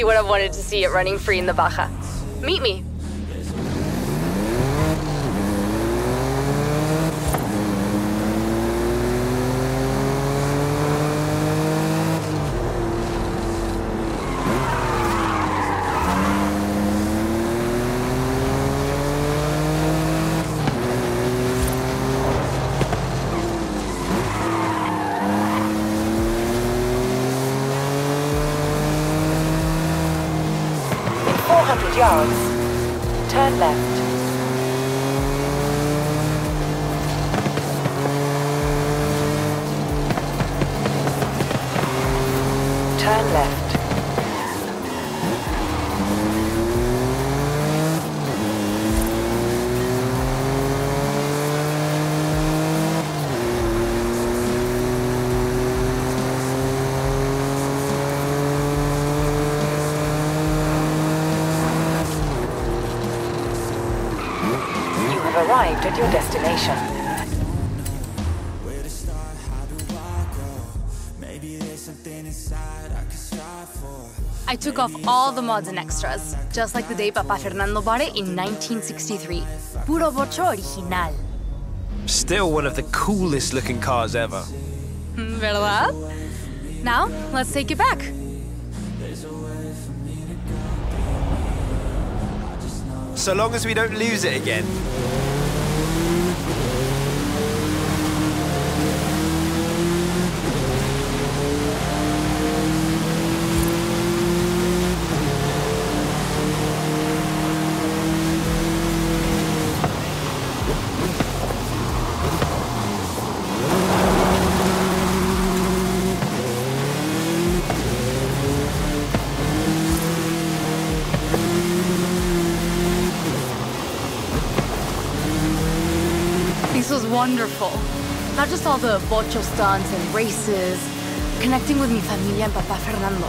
He would have wanted to see it running free in the Baja. Meet me. In 400 off all the mods and extras, just like the day Papa Fernando bought it in 1963. Puro vocho original. Still one of the coolest looking cars ever. Hmm, ¿Verdad? Now, let's take it back. So long as we don't lose it again. Wonderful. Not just all the vocho stunts and races, connecting with mi familia and Papa Fernando.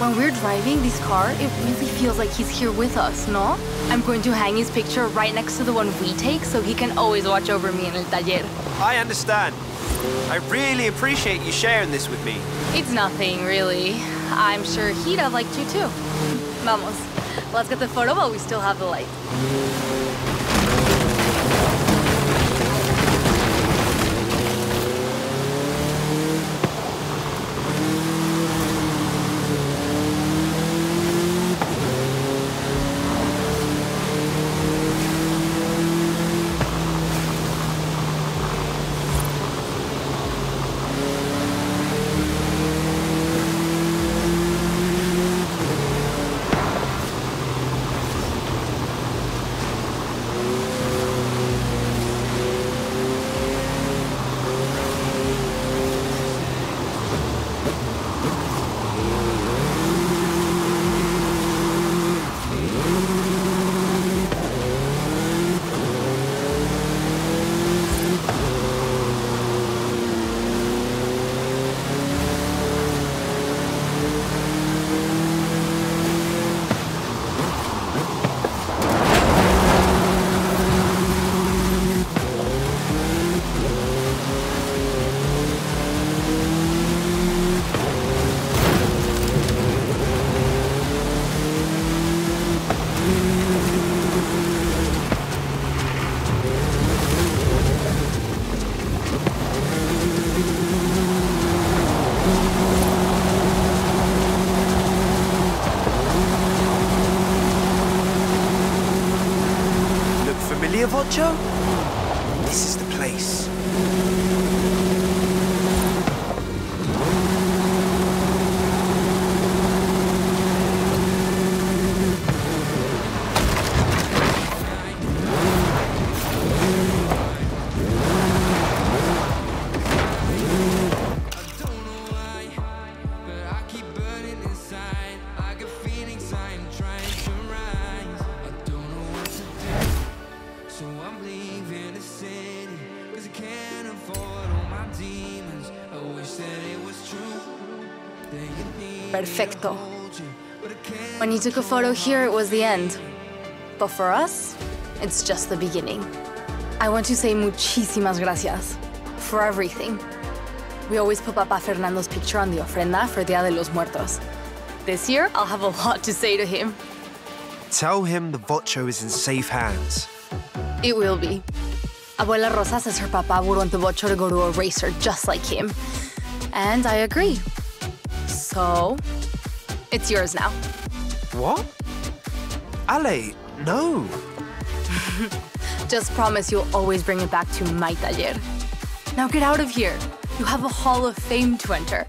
When we're driving this car, it really feels like he's here with us, no? I'm going to hang his picture right next to the one we take so he can always watch over me in el taller. I understand. I really appreciate you sharing this with me. It's nothing, really. I'm sure he'd have liked you too. Vamos. Let's get the photo while we still have the light. Perfecto. me to hold you, but I can't. When you took a photo here, it was the end. But for us, it's just the beginning. I want to say muchísimas gracias for everything. We always put Papa Fernando's picture on the ofrenda for Dia de los Muertos. This year, I'll have a lot to say to him. Tell him the Vocho is in safe hands. It will be. Abuela Rosa says her papa would want the Vocho to go to a racer just like him. And I agree. So, it's yours now. What? Ale, no. Just promise you'll always bring it back to my taller. Now get out of here. You have a Hall of Fame to enter.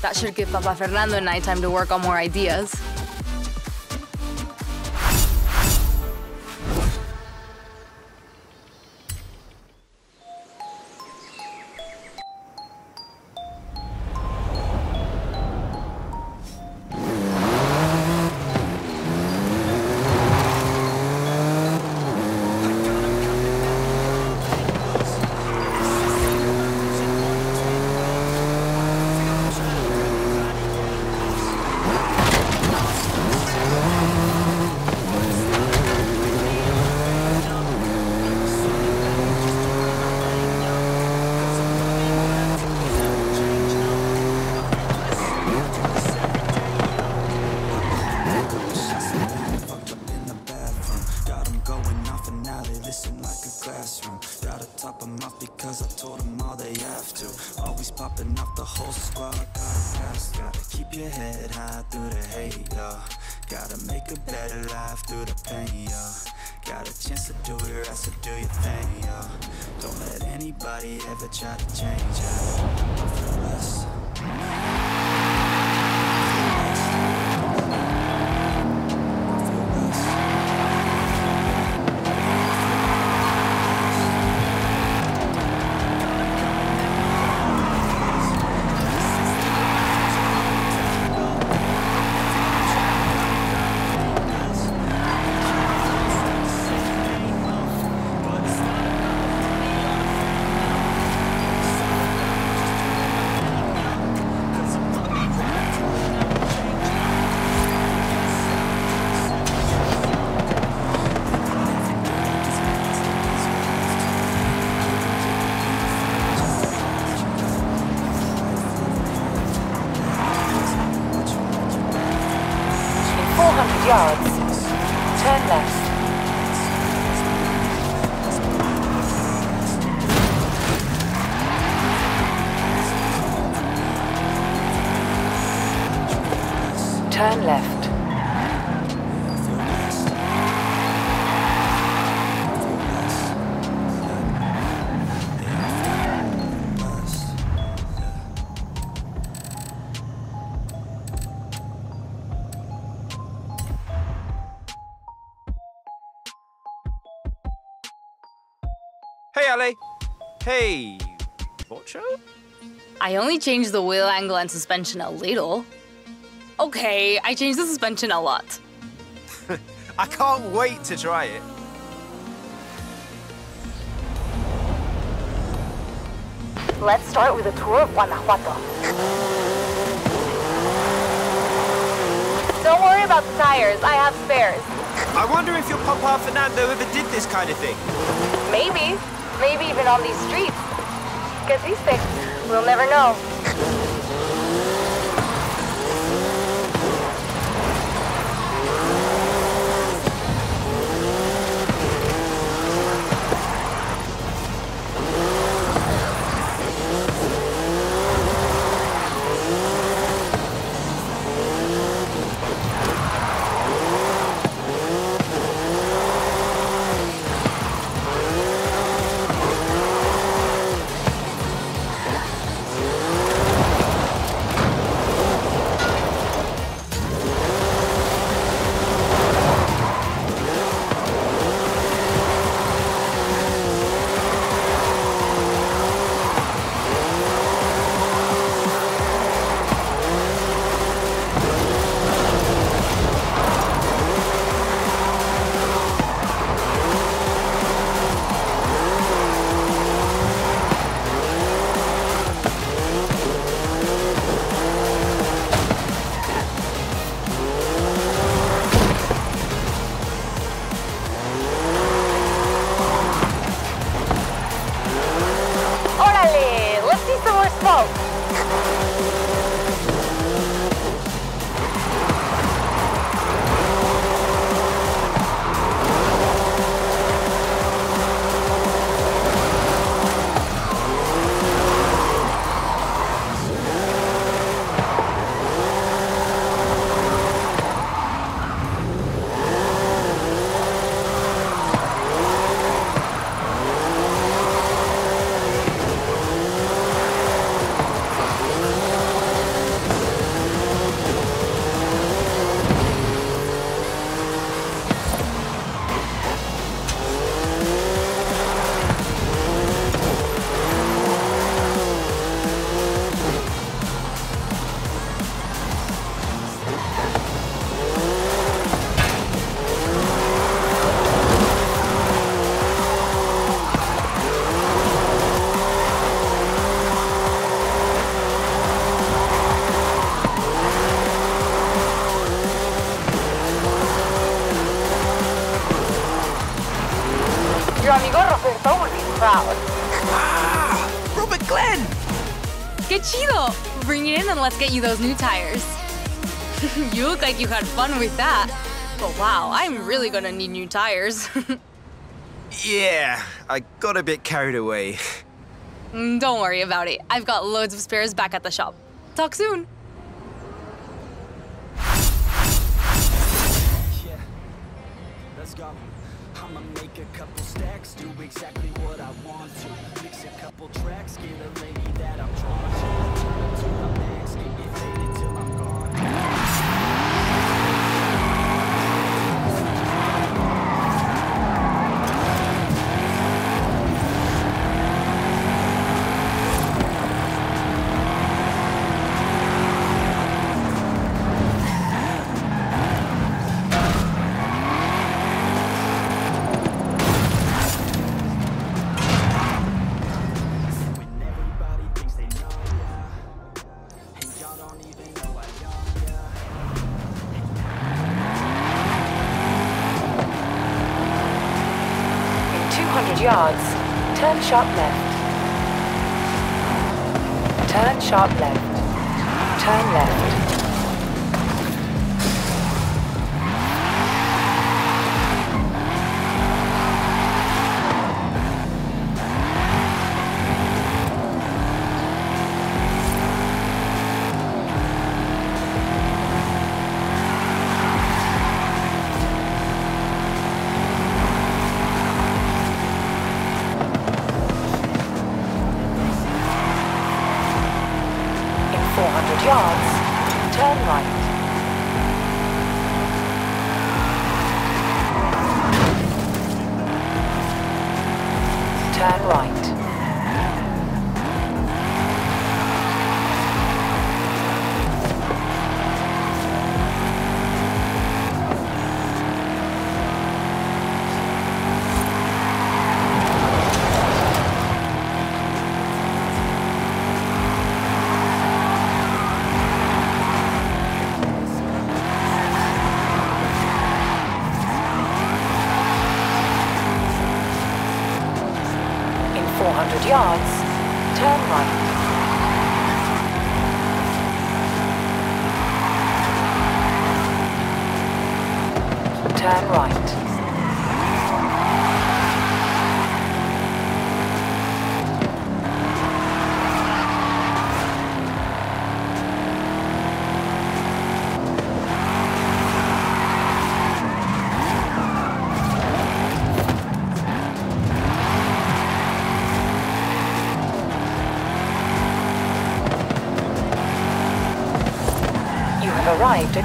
That should give Papa Fernando and I time to work on more ideas. Hey, Ale. Hey, Vocho? I only changed the wheel angle and suspension a little. Okay, I changed the suspension a lot. I can't wait to try it. Let's start with a tour of Guanajuato. Don't worry about the tires, I have spares. I wonder if your Papa Fernando ever did this kind of thing. Maybe. Maybe even on these streets. Because these things, we'll never know. Proud. Ah! Robert Glenn! Que chido! Bring it in and let's get you those new tires. you look like you had fun with that. But wow, I'm really gonna need new tires. Yeah, I got a bit carried away. Mm, Don't worry about it. I've got loads of spares back at the shop. Talk soon. Tracks, get a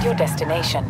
your destination.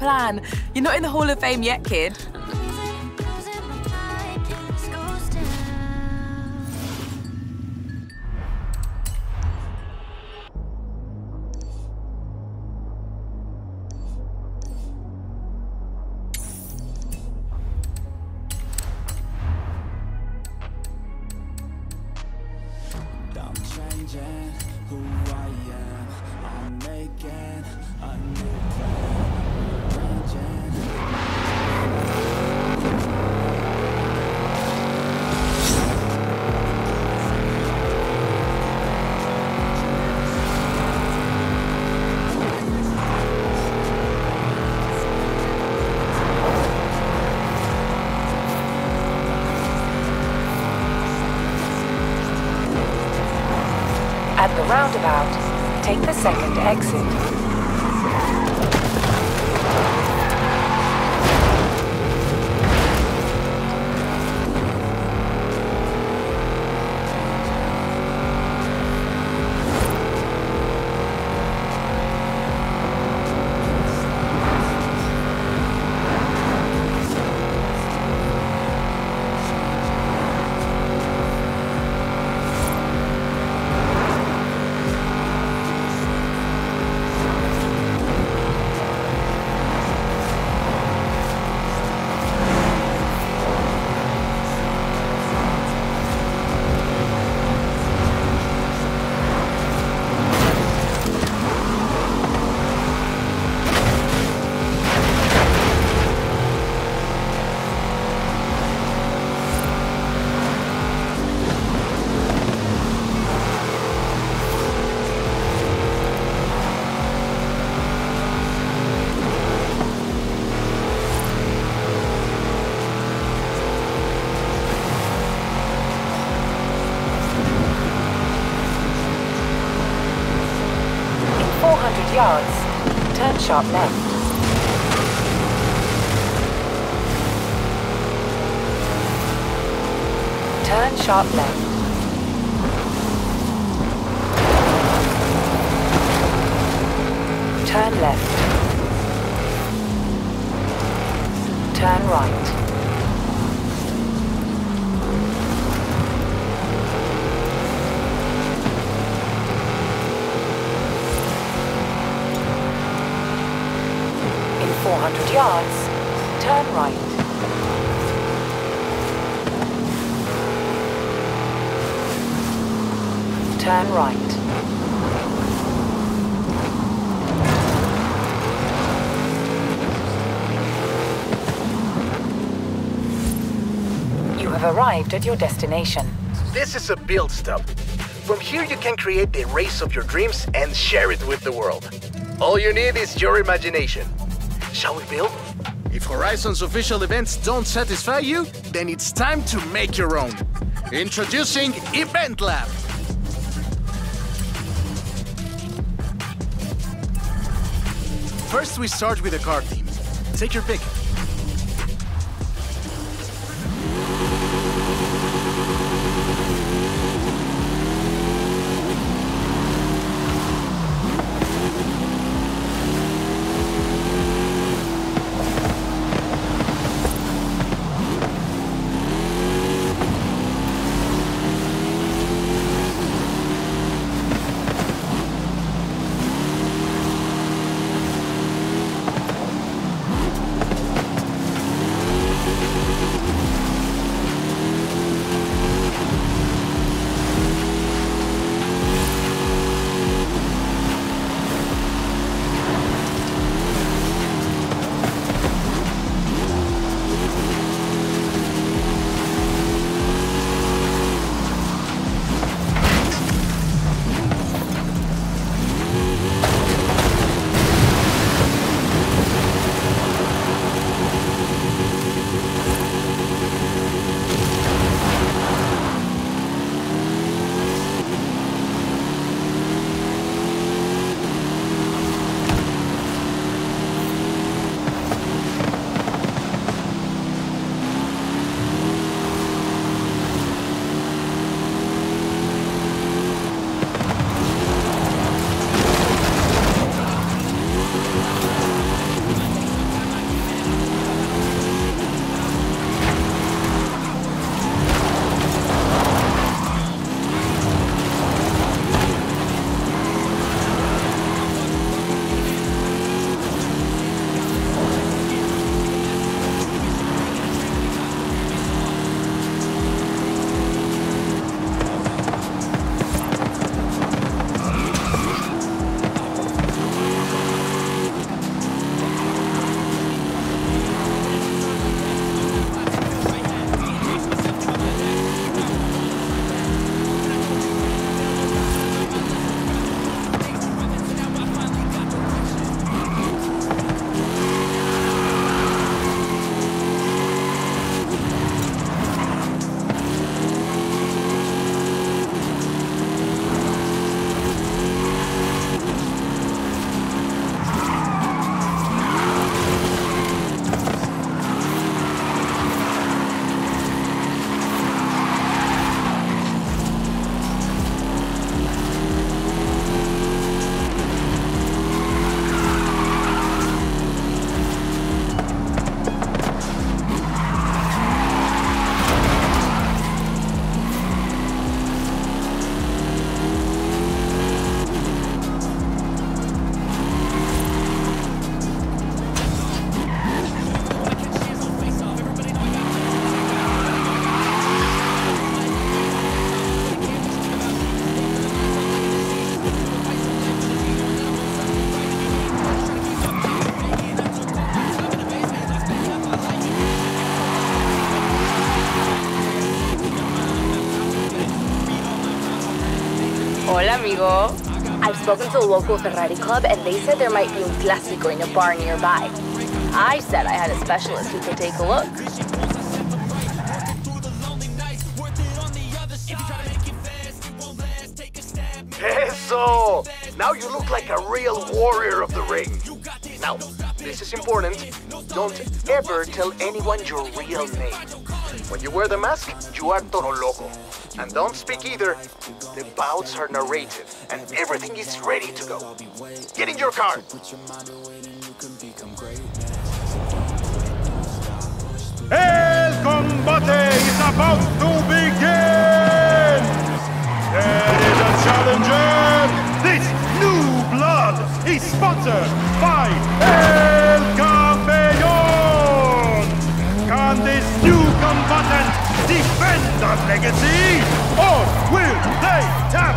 Plan. You're not in the Hall of Fame yet, kid. Yards, turn sharp left. Turn sharp left. Turn left. Turn right. In 400 yards, turn right. Turn right. You have arrived at your destination. This is a build stop. From here you can create the race of your dreams and share it with the world. All you need is your imagination. Shall we build? If Horizon's official events don't satisfy you, then it's time to make your own. Introducing Event Lab. First we start with a car theme. Take your pick. Spoken to a local Ferrari club and they said there might be un clásico in a bar nearby. I said I had a specialist who could take a look. Eso! Now you look like a real warrior of the ring. Now, this is important. Don't ever tell anyone your real name. When you wear the mask, you are Toro Loco. And don't speak either. The bouts are narrated, everything is ready to go. Get in your car! El combate is about to begin! There is a challenger! This new blood is sponsored by El Campeón! Can this new combatant defend the legacy? Or will they tap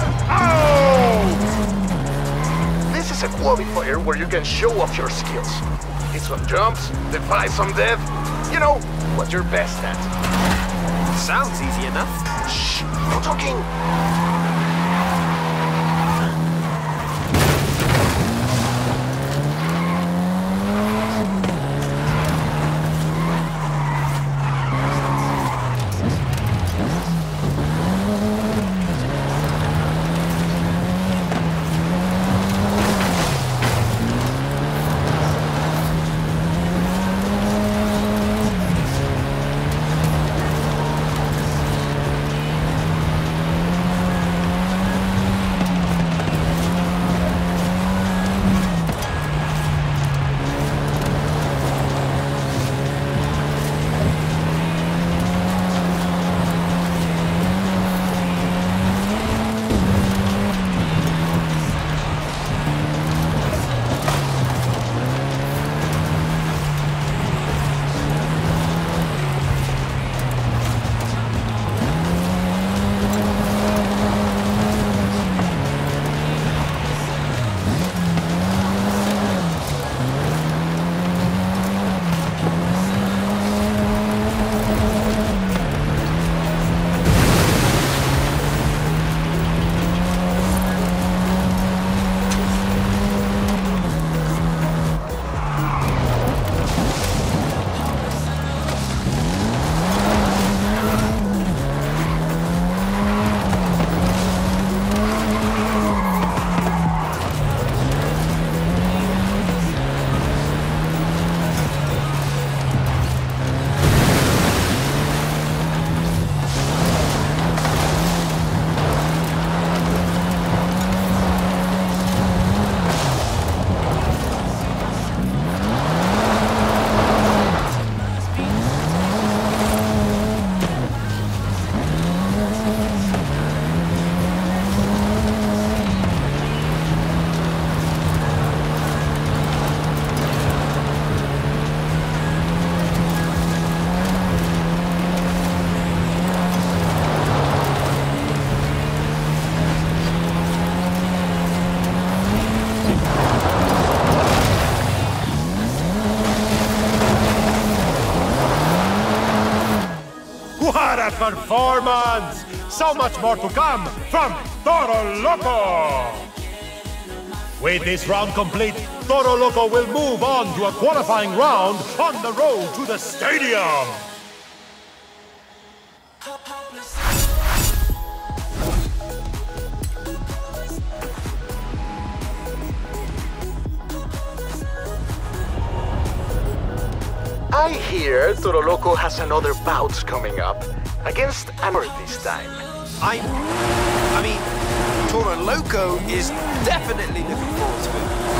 qualifier where you can show off your skills. Hit some jumps, defy some death. You know, what you're best at. Sounds easy enough. Shh, no talking. A performance! So much more to come from Toro Loco! With this round complete, Toro Loco will move on to a qualifying round on the road to the stadium. I hear Toro Loco has another bout coming up. Against Amor this time. I. I mean, Toro Loco is definitely looking forward to it.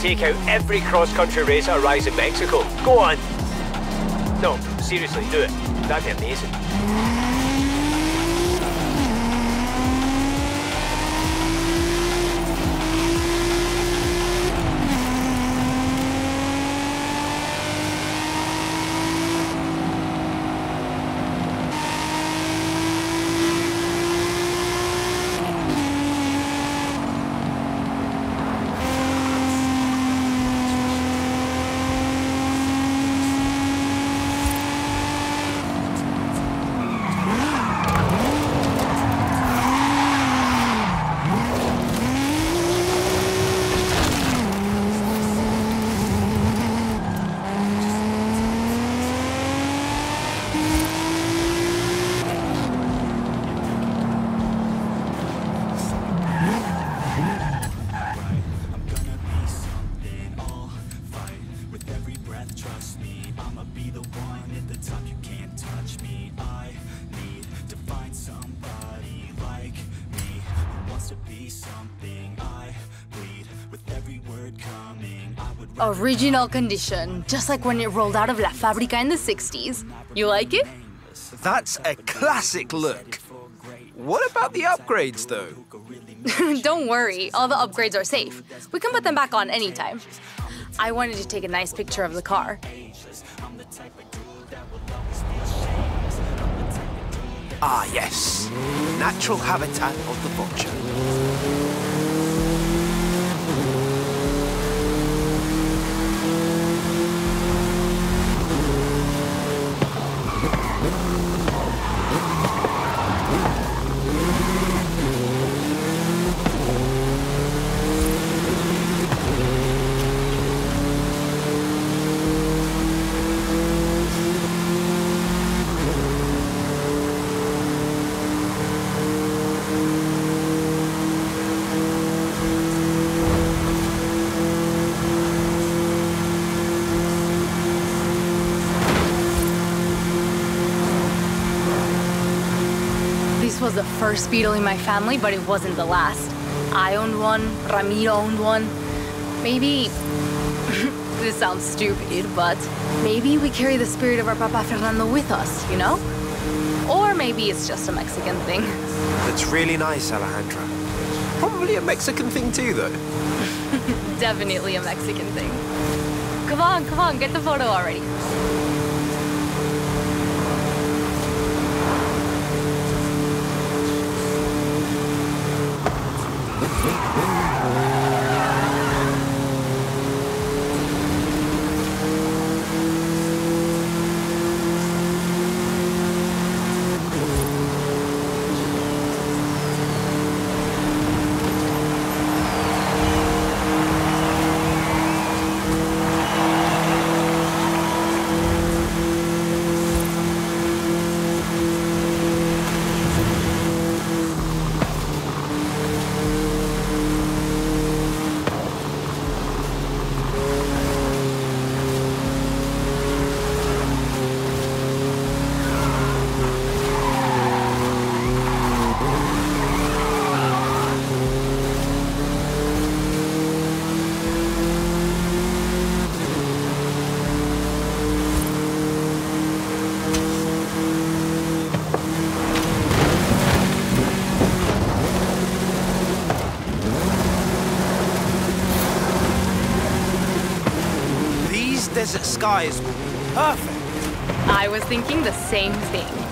Take out every cross-country race at Rise in Mexico. Go on. No, seriously, do it. That'd be amazing. Original condition, just like when it rolled out of La Fabrica in the 60s. You like it? That's a classic look. What about the upgrades, though? Don't worry, all the upgrades are safe. We can put them back on anytime. I wanted to take a nice picture of the car. Ah, yes. Natural habitat of the vulture. First Beetle in my family, but it wasn't the last. I owned one, Ramiro owned one. Maybe. this sounds stupid, but maybe we carry the spirit of our Papa Fernando with us, you know? Or maybe it's just a Mexican thing. That's really nice, Alejandra. Probably a Mexican thing too, though. Definitely a Mexican thing. Come on, come on, get the photo already. These desert skies will be perfect. I was thinking the same thing.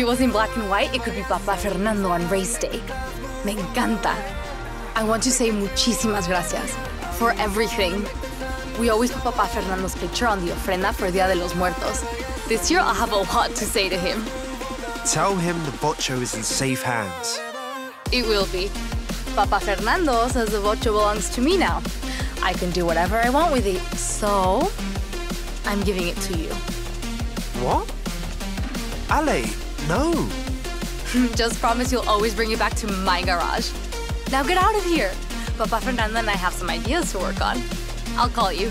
It was in black and white, it could be Papa Fernando on race day. Me encanta. I want to say muchísimas gracias for everything. We always put Papa Fernando's picture on the ofrenda for Dia de los Muertos. This year, I'll have a lot to say to him. Tell him the Vocho is in safe hands. It will be. Papa Fernando says the Vocho belongs to me now. I can do whatever I want with it, so I'm giving it to you. What? Ale, no. Just promise you'll always bring it back to my garage. Now get out of here. Papa Fernando and I have some ideas to work on. I'll call you.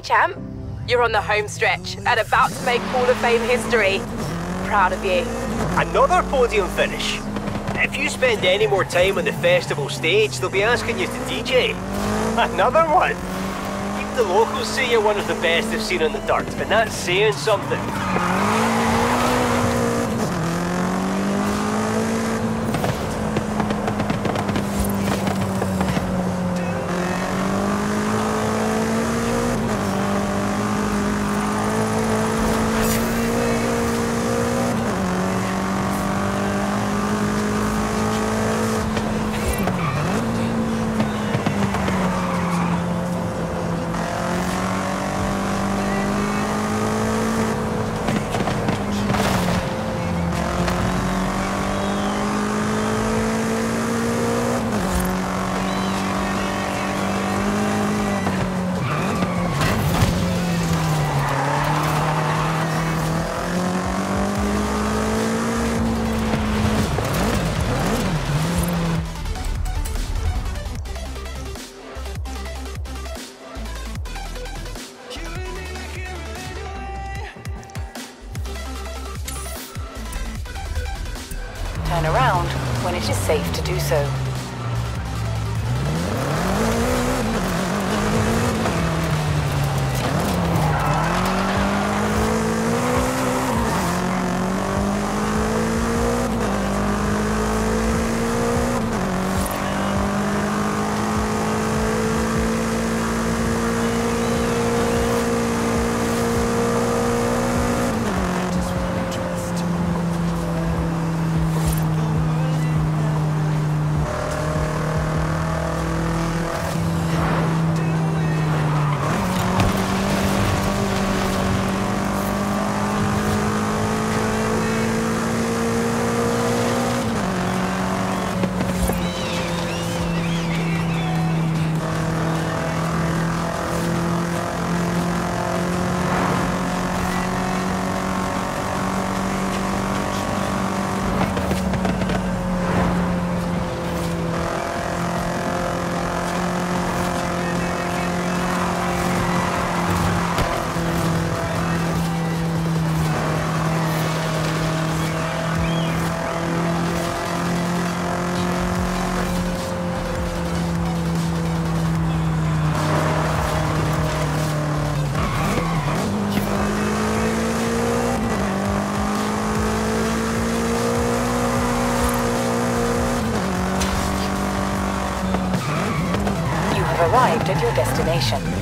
Champ. You're on the home stretch and about to make Hall of Fame history. Proud of you. Another podium finish. If you spend any more time on the festival stage, they'll be asking you to DJ. Another one. Even the locals say you're one of the best they've seen on the dirt, and that's saying something. Your destination.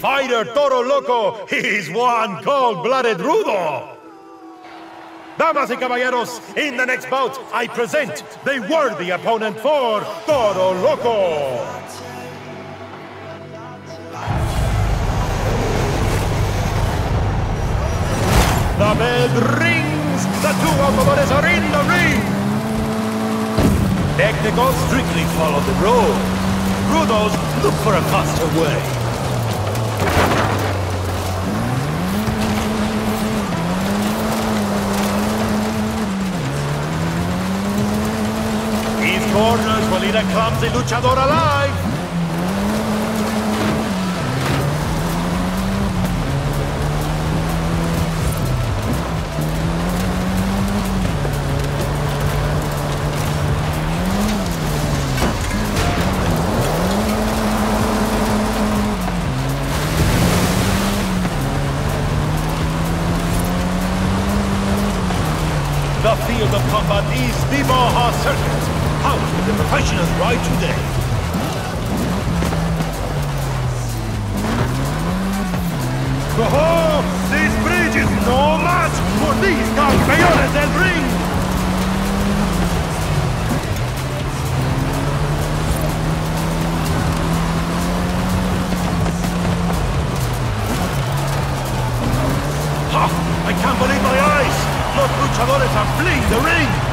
Fighter Toro Loco is one cold-blooded Rudo. Damas y caballeros, in the next bout, I present the worthy opponent for Toro Loco. The bell rings! The two automobiles are in the ring! Technicals strictly follow the rules. Rudos look for a faster way. Corners luchador alive! The field of combat is the Baja Circuit. The professionals ride today? Oh, this bridge is no match for these campeones del ring! Ha! I can't believe my eyes! Los luchadores are fleeing the ring!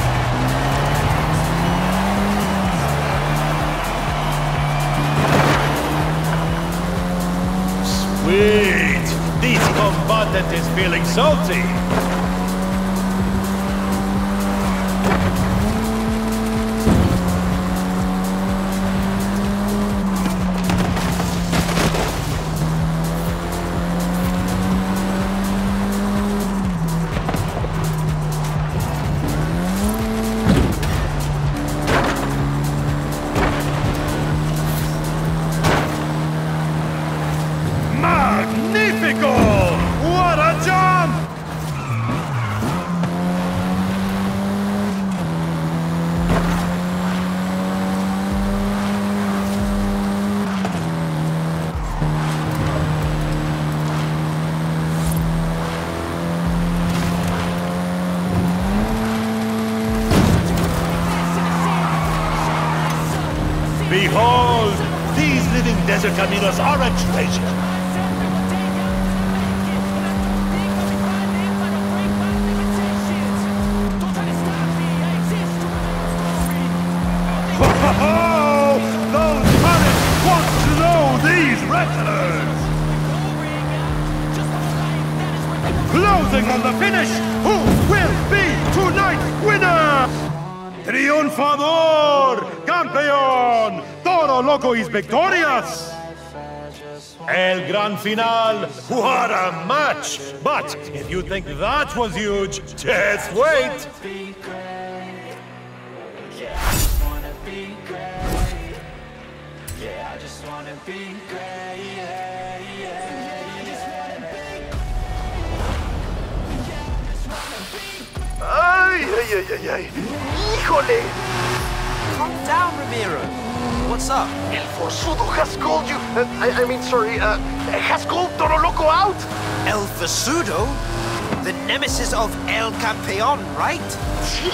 Sweet! This combatant is feeling salty! Caminos are a treasure! Closing on the finish, who will be tonight's winner? Triunfador, campeón, Toro Loco is victorious! El Gran Final, what a match! But if you think that was huge, just wait! Ay, ay, ay, ay, ay. Híjole! Calm down, Ramiro. What's up? El Forzudo has called you. uh, I, I mean, sorry, uh, has called Toro Loco out. El Forzudo? The nemesis of El Campeon, right? Sí.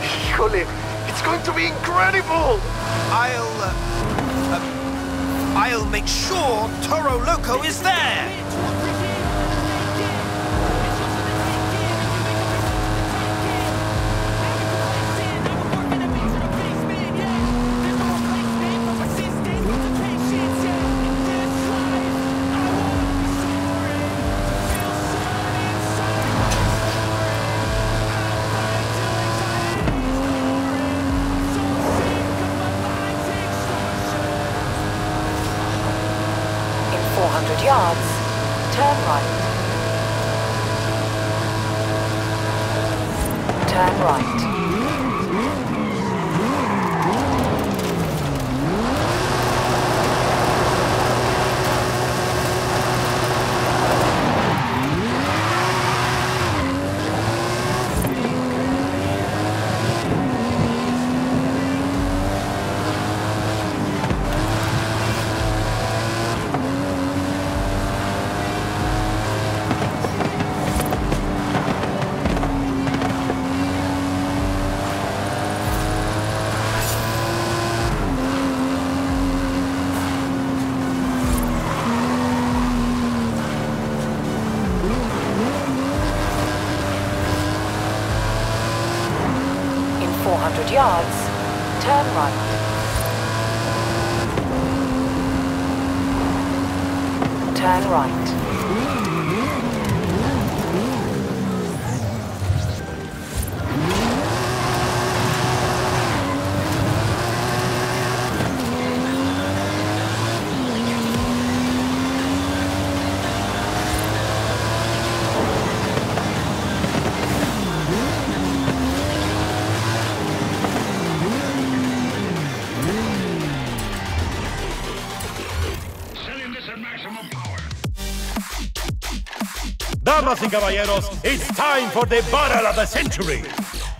Híjole, it's going to be incredible. I'll, uh, uh, I'll make sure Toro Loco is there. Damas y caballeros, it's time for the battle of the century.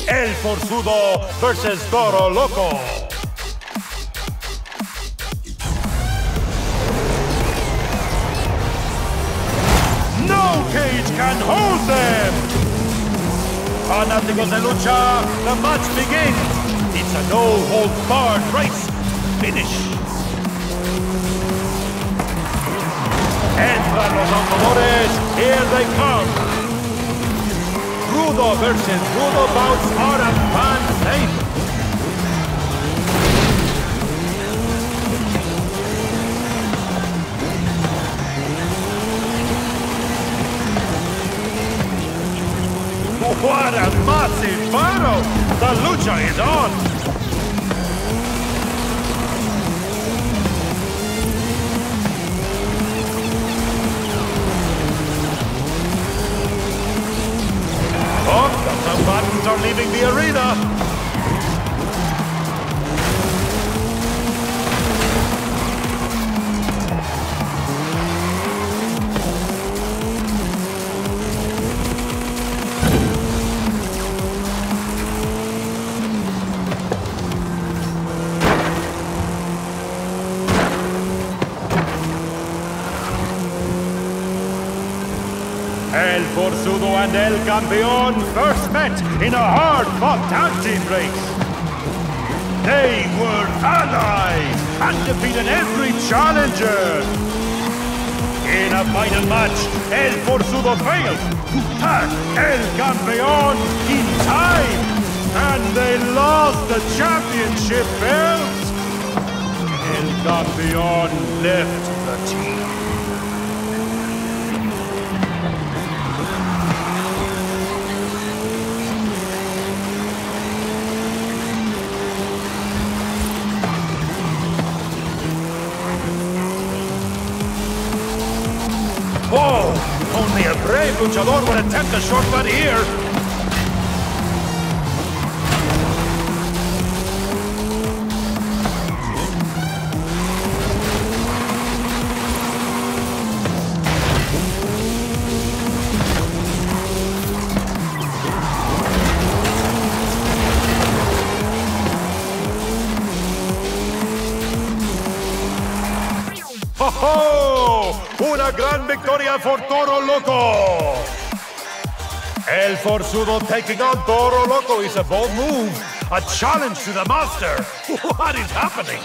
El Forzudo versus Toro Loco. No cage can hold them. Fanáticos de lucha, the match begins. It's a no-hold-barred race. Finish. Entran los autodores. Here they come. Rudo versus Rudo bouts are fan safe. What a massive battle! The lucha is on! Are leaving the arena! El Forzudo and El Campeón first met in a hard-fought tag team race. They were allies and defeated every challenger. In a final match, El Forzudo failed to pass El Campeón in time, and they lost the championship belt. El Campeón left the team. Luchador would attempt a shortcut here. Victoria for Toro Loco! El Forzudo taking on Toro Loco is a bold move. A challenge to the master. What is happening?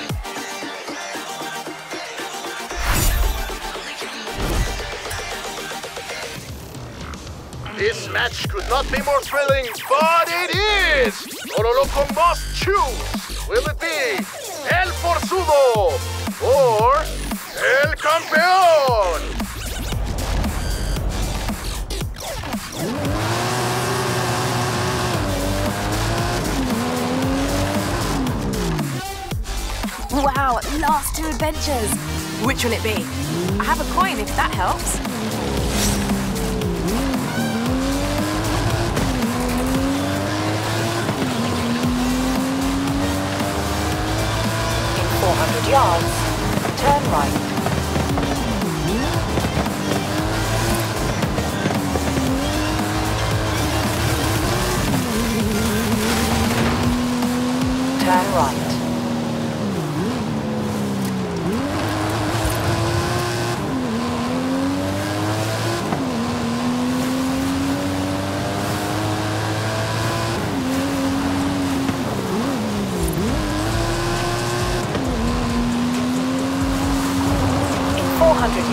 This match could not be more thrilling, but it is! Toro Loco must choose! Will it be El Forzudo or El Campeón? Wow, last two adventures. Which will it be? I have a coin if that helps. In 400 yards, turn right. Turn right.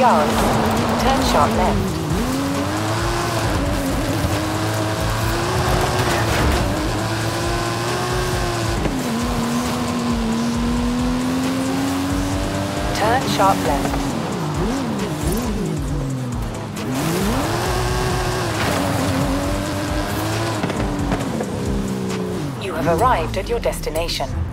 yards, turn sharp left. Turn sharp left. You have arrived at your destination.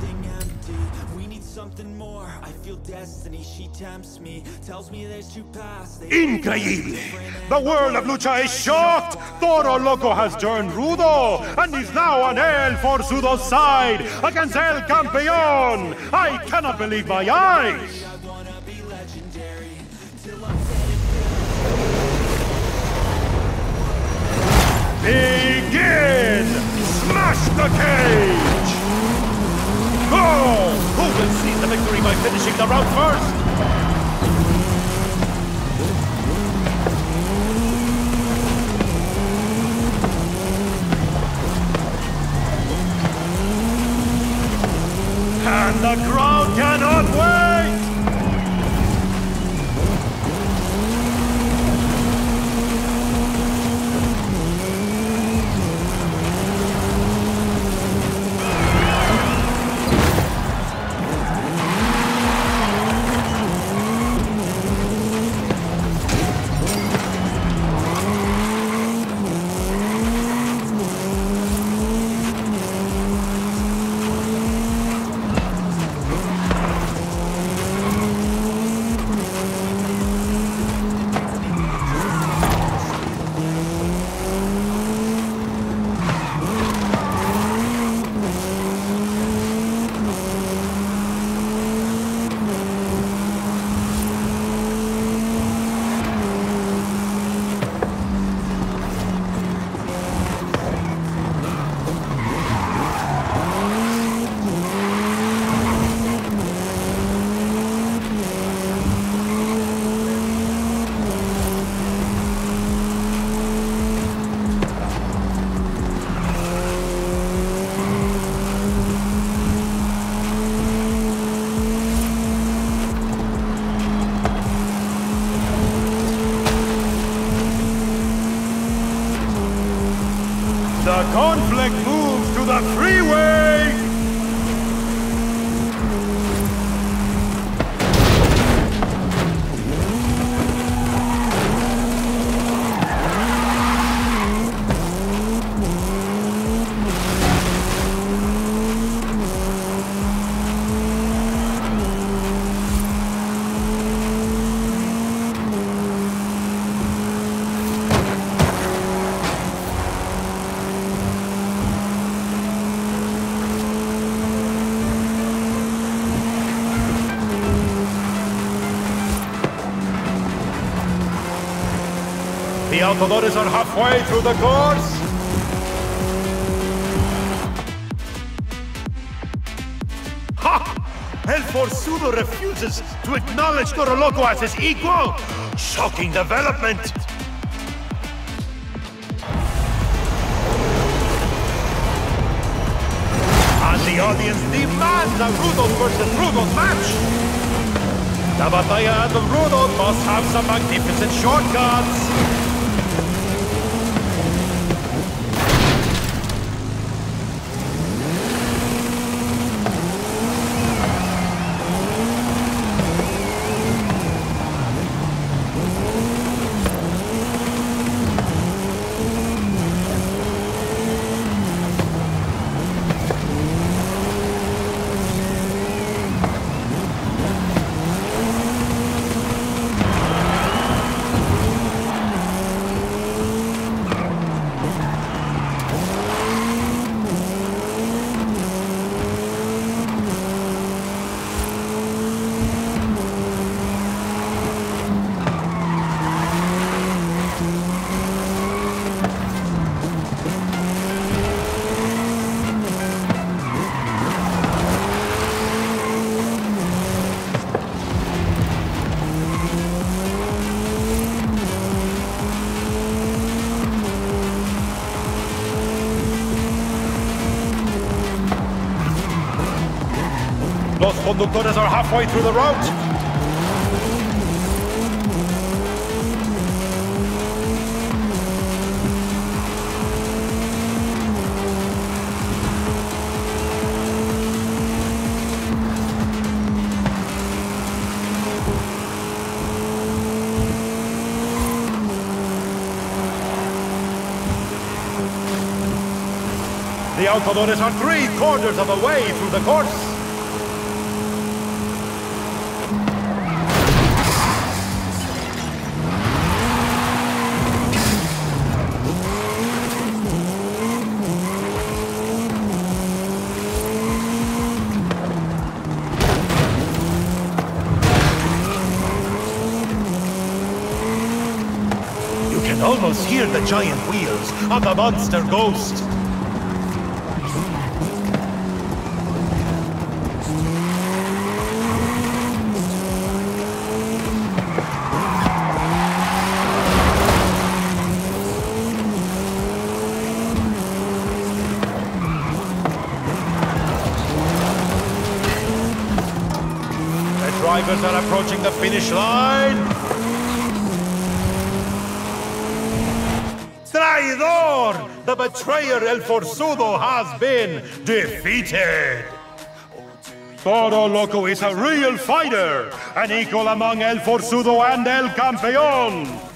Increíble! The world of lucha is shocked! Toro Loco has turned rudo and is now on El Forzudo's side against El Campeon! I cannot believe my eyes! Begin! Smash the cage! Oh! Who will seize the victory by finishing the round first? And the crowd cannot wait! The Autodores are halfway through the course. Ha! El Forzudo refuses to acknowledge Toro Loco as his equal. Shocking development. And the audience demands a Rudos versus Rudos match. La Batalla the Rudos must have some magnificent shortcuts. doesn't look good as they're halfway through the route. The Altadores are three quarters of the way through the course. Hear the giant wheels of the monster ghost. The drivers are approaching the finish line. Traidor! The betrayer El Forzudo has been defeated! Toro Loco is a real fighter, an equal among El Forzudo and El Campeón!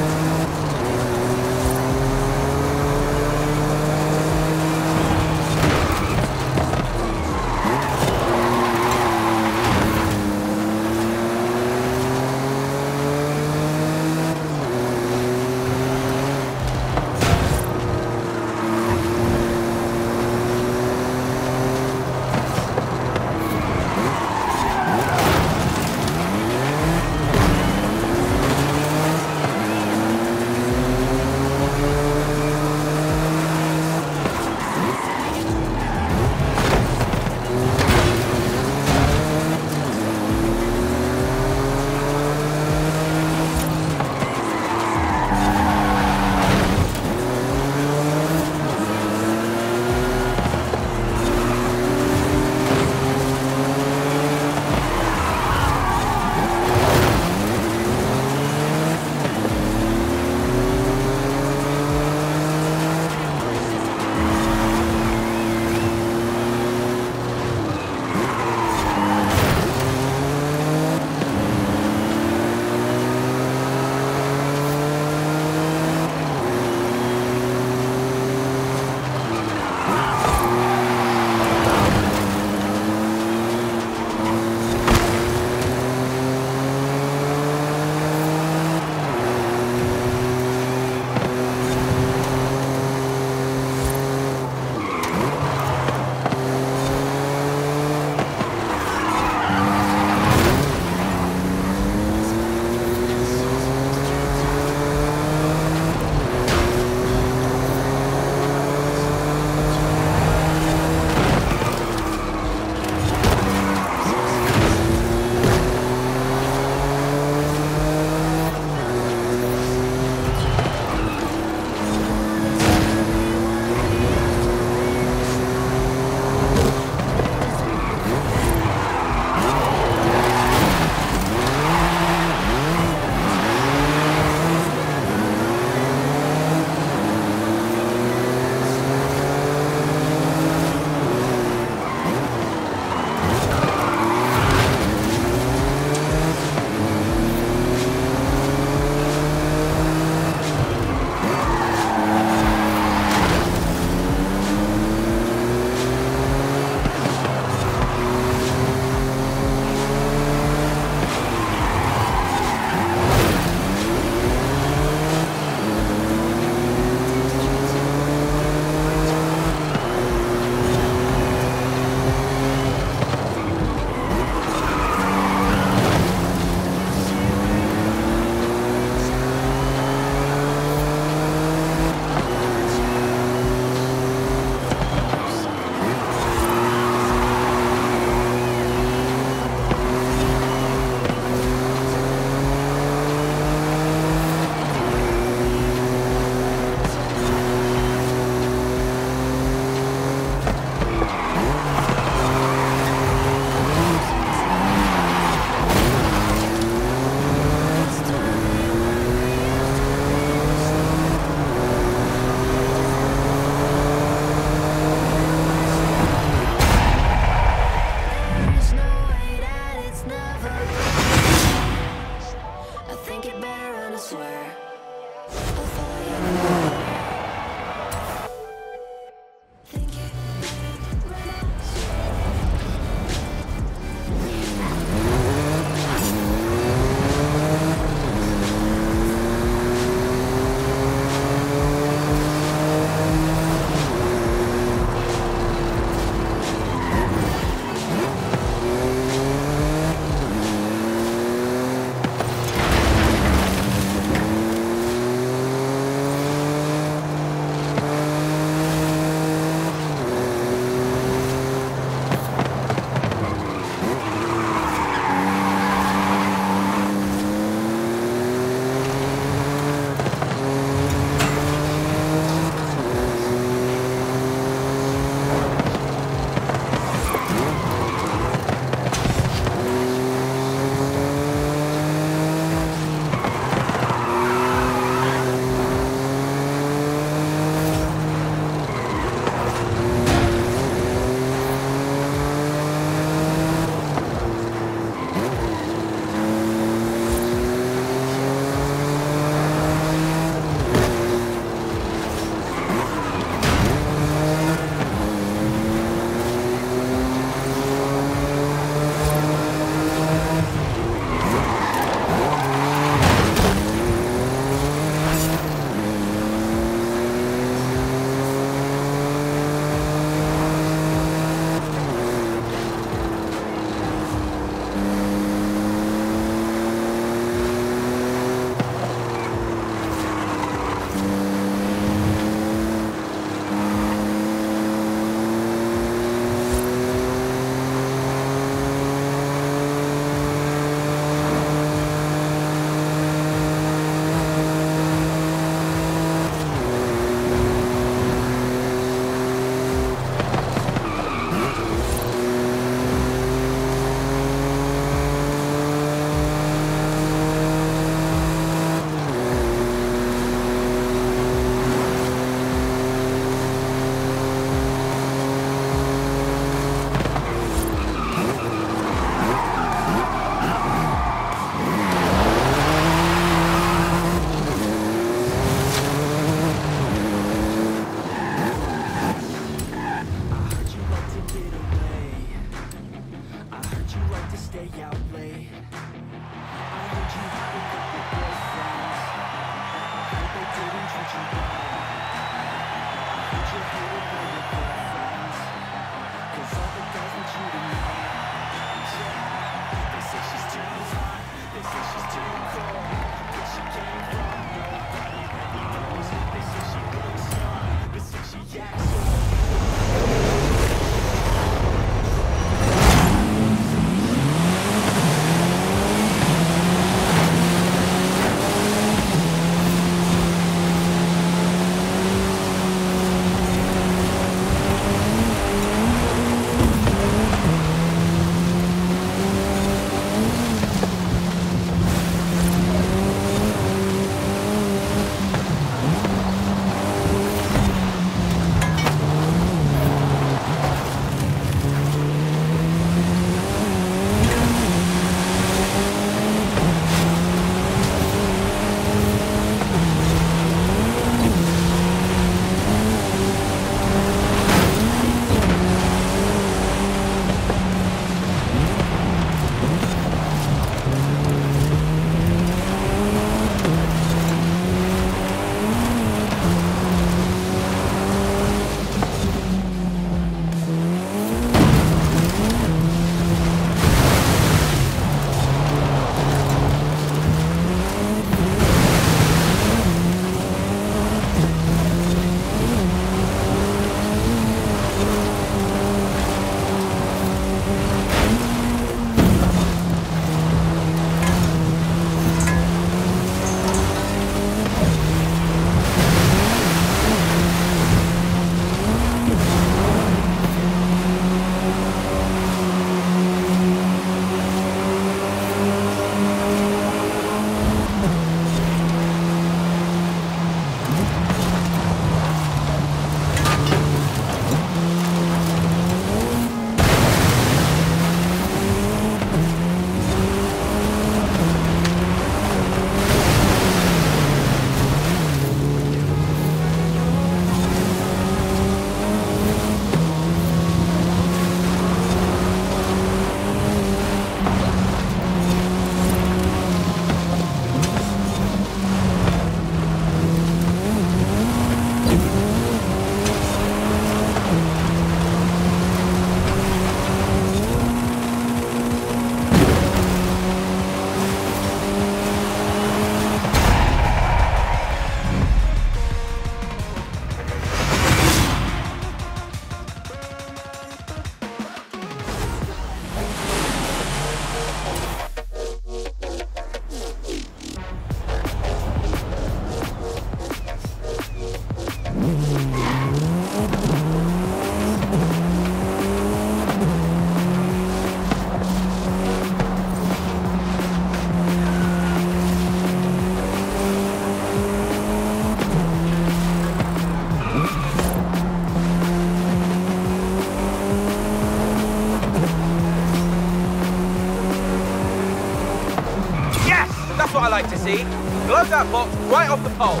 That box right off the pole.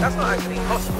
That's not actually possible,